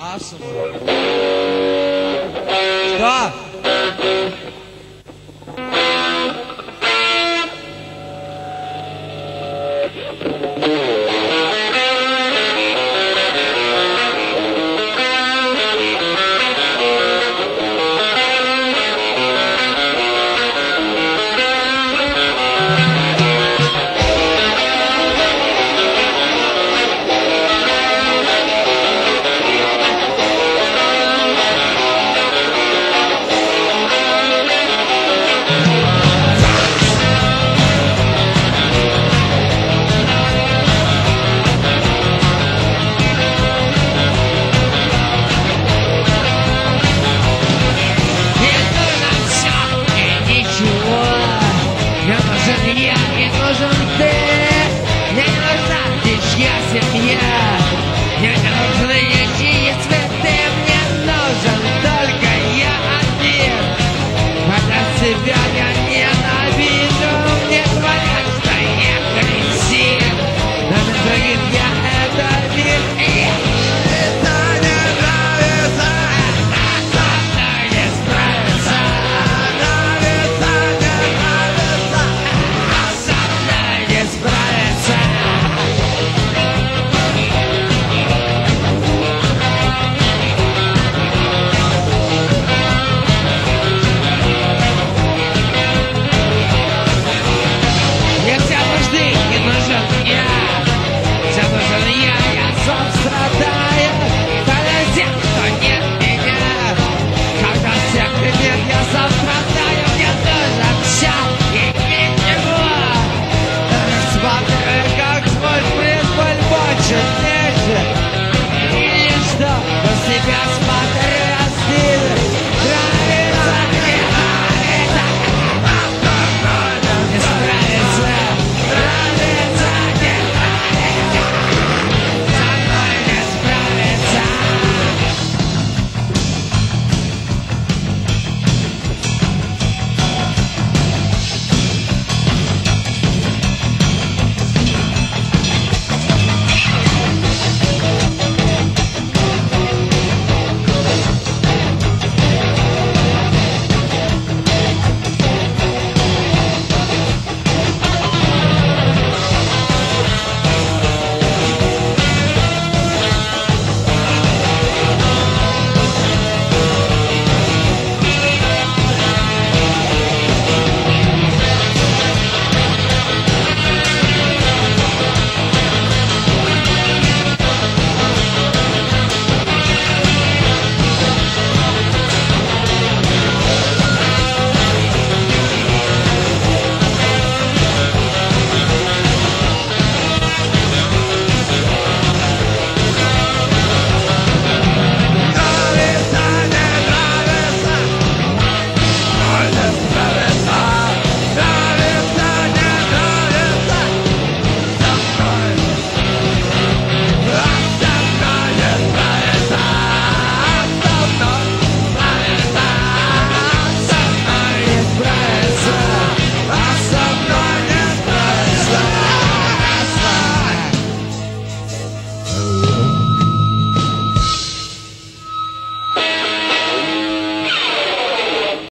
Awesome. Stop. Yeah.